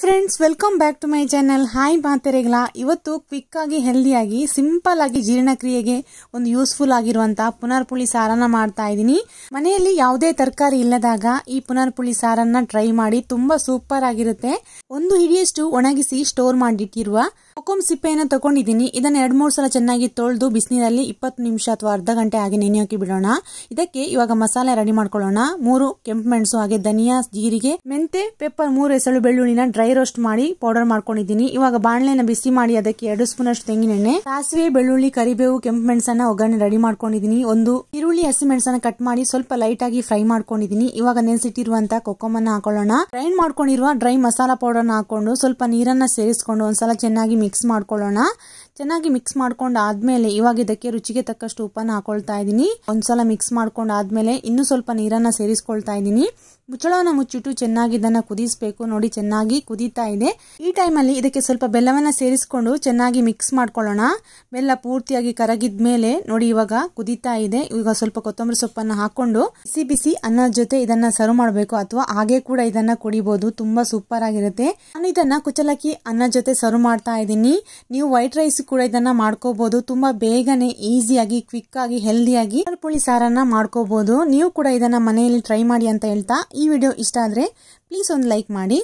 Friends welcome back to my channel hi ಮಾತೆರೆಗಳ ಇವತ್ತು quick ಆಗಿ ಹೆಲ್ದಿಯಾಗಿ simple ಆಗಿ ಜೀರ್ಣಕ್ರಿಯೆಗೆ ಒಂದು ಯೂಸ್ಫುಲ್ ಆಗಿರುವಂತಹ ಪುನರ್ಪುಳಿ ಸಾರನ್ನ ಮಾಡ್ತಾ ಇದ್ದೀನಿ. ಮನೆಯಲ್ಲಿ ಯಾವುದೇ ತರಕಾರಿ ಇಲ್ಲದಾಗ ಈ ಪುನರ್ಪುಳಿ ಸಾರನ್ನ ಟ್ರೈ ಮಾಡಿ ತುಂಬಾ ಸೂಪರ್ ಆಗಿರುತ್ತೆ. ಒಂದು ಹಿಡಿಯಷ್ಟು ಒಣಗಿಸಿ ಸ್ಟೋರ್ ಮಾಡಿಟ್ಟಿರುವ ಕೊಕೊಮ್ ಸಿಪ್ಪೆಯನ್ನು ತಗೊಂಡಿದ್ದೀನಿ. ಇದನ್ನ ಎರಡ್ ಮೂರು ಸಲ ಚೆನ್ನಾಗಿ ತೊಳೆದು ಬಿಸಿನೀರಲ್ಲಿ ಇಪ್ಪತ್ತು ನಿಮಿಷ ಅಥವಾ ಅರ್ಧ ಗಂಟೆ ಹಾಗೆ ನೆನೆ ಹಾಕಿ ಬಿಡೋಣ. ಇದಕ್ಕೆ ಇವಾಗ ಮಸಾಲೆ ರೆಡಿ ಮಾಡ್ಕೊಳ್ಳೋಣ. ಮೂರು ಕೆಂಪು ಮೆಣಸು ಹಾಗೆ ಧನಿಯಾ, ಜೀರಿಗೆ, ಮೆಂತೆ ಪೆಪ್ಪರ್ ಮೂರು ಎಸಳು ಬೆಳ್ಳುಳ್ಳಿನ ಡ್ರೈ ರೋಸ್ಟ್ ಮಾಡಿ ಪೌಡರ್ ಮಾಡ್ಕೊಂಡಿದ್ದೀನಿ. ಇವಾಗ ಬಾಣಲೆನ ಬಿಸಿ ಮಾಡಿ ಅದಕ್ಕೆ ಎರಡು ಸ್ಪೂನ್ ಅಷ್ಟು ತೆಂಗಿನೆಣ್ಣೆ, ಸಾಸಿವೆ, ಬೆಳ್ಳುಳ್ಳಿ, ಕರಿಬೇವು, ಕೆಂಪು ಮೆಣಸನ್ನ ಒಗ್ಗರಣೆ ರೆಡಿ ಮಾಡ್ಕೊಂಡಿದ್ದೀನಿ. ಒಂದು ಈರುಳ್ಳಿ, ಹಸಿ ಮೆಣಸನ್ನ ಕಟ್ ಮಾಡಿ ಸ್ವಲ್ಪ ಲೈಟ್ ಆಗಿ ಫ್ರೈ ಮಾಡ್ಕೊಂಡಿದ್ದೀನಿ. ಇವಾಗ ನೆನೆಸಿಟ್ಟಿರುವಂತಹ ಕೊಕೊಮನ್ನ ಹಾಕೊಳ್ಳೋಣ. ಗ್ರೈಂಡ್ ಮಾಡ್ಕೊಂಡಿರುವ ಡ್ರೈ ಮಸಾಲಾ ಪೌಡರ್ನ ಹಾಕೊಂಡು ಸ್ವಲ್ಪ ನೀರನ್ನ ಸೇರಿಸ್ಕೊಂಡು ಒಂದ್ಸಲ ಚೆನ್ನಾಗಿ ಮಿಕ್ಸ್ ಮಾಡ್ಕೊಳ್ಳೋಣ. ಚೆನ್ನಾಗಿ ಮಿಕ್ಸ್ ಮಾಡ್ಕೊಂಡು ಆದ್ಮೇಲೆ ಇವಾಗ ಇದಕ್ಕೆ ರುಚಿಗೆ ತಕ್ಕಷ್ಟು ಉಪ್ಪನ್ನ ಹಾಕೊಳ್ತಾ ಇದ್ದೀನಿ. ಒಂದ್ಸಲ ಮಿಕ್ಸ್ ಮಾಡ್ಕೊಂಡು ಆದ್ಮೇಲೆ ಇನ್ನೂ ಸ್ವಲ್ಪ ನೀರನ್ನ ಸೇರಿಸ್ಕೊಳ್ತಾ ಇದ್ದೀನಿ. ಮುಚ್ಚಳವನ್ನ ಮುಚ್ಚಿಟ್ಟು ಚೆನ್ನಾಗಿ ಇದನ್ನ ಕುದಿಸ್ಬೇಕು. ನೋಡಿ, ಚೆನ್ನಾಗಿ ಕುದೀತಾ ಇದೆ. ಈ ಟೈಮಲ್ಲಿ ಇದಕ್ಕೆ ಸ್ವಲ್ಪ ಬೆಲ್ಲವನ್ನ ಸೇರಿಸ್ಕೊಂಡು ಚೆನ್ನಾಗಿ ಮಿಕ್ಸ್ ಮಾಡ್ಕೊಳ್ಳೋಣ. ಬೆಲ್ಲ ಪೂರ್ತಿಯಾಗಿ ಕರಗಿದ್ಮೇಲೆ ನೋಡಿ, ಇವಾಗ ಕುದೀತಾ ಇದೆ. ಇವಾಗ ಸ್ವಲ್ಪ ಕೊತ್ತಂಬರಿ ಸೊಪ್ಪನ್ನ ಹಾಕೊಂಡು ಬಿಸಿ ಬಿಸಿ ಅನ್ನದ ಜೊತೆ ಇದನ್ನ ಸರ್ವ್ ಮಾಡಬೇಕು. ಅಥವಾ ಹಾಗೆ ಕೂಡ ಇದನ್ನ ಕುಡಿಬಹುದು ತುಂಬಾ ಸೂಪರ್ ಆಗಿರುತ್ತೆ. ನಾನು ಇದನ್ನ ಕುಚಲಕ್ಕಿ ಅನ್ನದ ಜೊತೆ ಸರ್ವ್ ಮಾಡ್ತಾ ಇದ್ದೀನಿ. ನೀವು ವೈಟ್ ರೈಸ್ ಕೂಡ ಇದನ್ನ ಮಾಡ್ಕೋಬಹುದು ತುಂಬಾ ಬೇಗನೆ, ಈಸಿಯಾಗಿ ಕ್ವಿಕ್ ಆಗಿ ಹೆಲ್ದಿಯಾಗಿ ಪುಳಿ ಸಾರನ್ನ ಮಾಡ್ಕೋಬಹುದು ನೀವು ಕೂಡ ಇದನ್ನ ಮನೆಯಲ್ಲಿ ಟ್ರೈ ಮಾಡಿ ಅಂತ ಹೇಳ್ತಾ ಈ ವಿಡಿಯೋ ಇಷ್ಟ ಆದ್ರೆ ಪ್ಲೀಸ್ ಒಂದು ಲೈಕ್ ಮಾಡಿ.